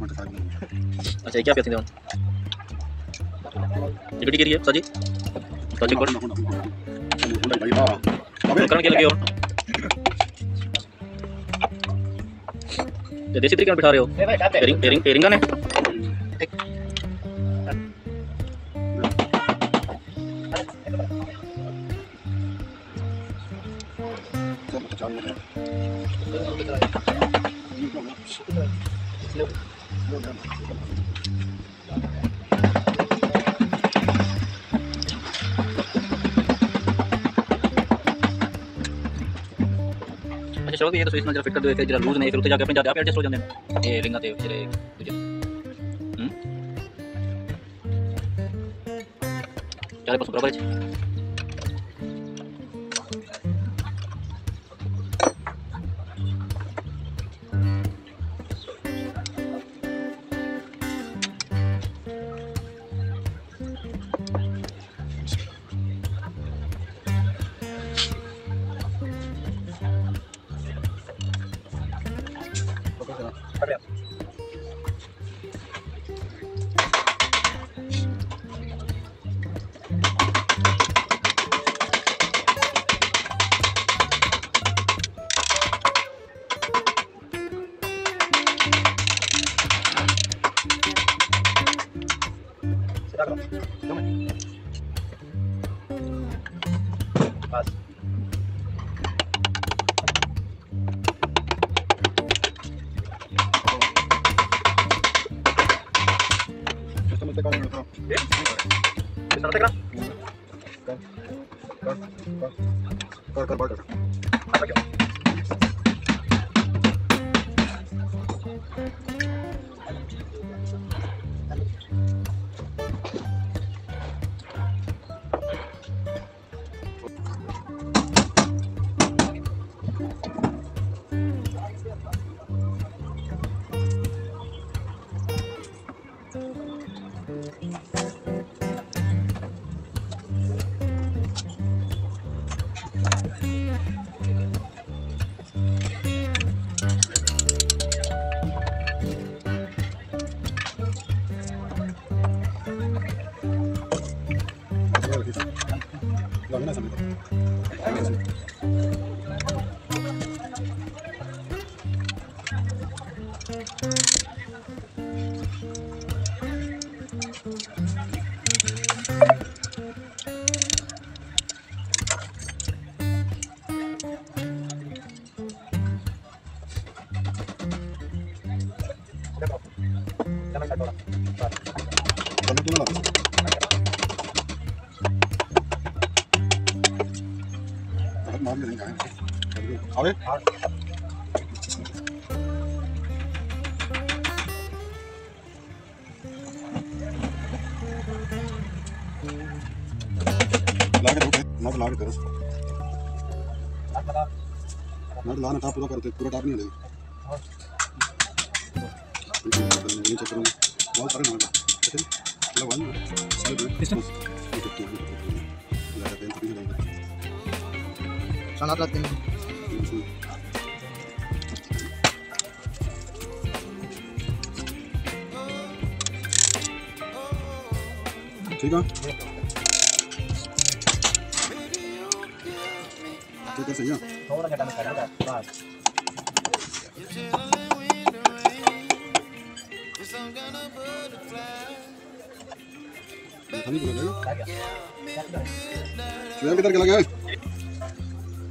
अच्छा क्या प्यासी देवन केरी है साजी। साजी कोड भाई हाँ। करण के लगे हो। देसी तरीके में बिठा रहे हो। टेरिंग टेरिंग टेरिंगा ने ਅੱਛਾ ਚਲੋ ਵੀ ਇਹ ਤਾਂ ਸਵਿਚ ਨਾਲ ਜਰਾ ਫਿੱਟ ਕਰ ਦਿਓ ਇੱਥੇ ਜਰਾ ਲੂਜ਼ ਨਹੀਂ ਫਿਰ ਉੱਥੇ ਜਾ ਕੇ ਆਪਣੇ ਜਿਆਦਾ ਆਪ ਐਡਜਸਟ ਹੋ ਜਾਂਦੇ ਨੇ ਇਹ ਰਿੰਗਾਂ ਤੇ ਜਿਹੜੇ ਦੂਜੇ ਹੂੰ ਚਾਰੇ ਪਾਸੋਂ ਬਰਾਬਰ ਹੈ Perdeu. Sudah, Bro. Ya, bisa tekan. Kor, kor, kor, kor, kor. Apa 이거 얼마나 삽니까? 얼마나 삽니까? Gracias. लेंगे अबे हाँ लाके दो ना तो तो लाना था पूरा करते पूरा टाप नहीं लेगी हाँ। चक्कर में बहुत सारे मार ठीक sangat latin Cuida. Cuida saja. Ahora que también. Kami lagi. Kita lagi.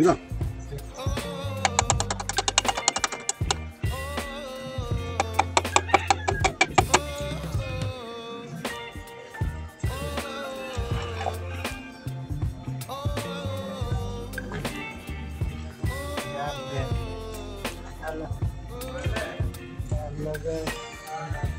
Mira. Hello guys.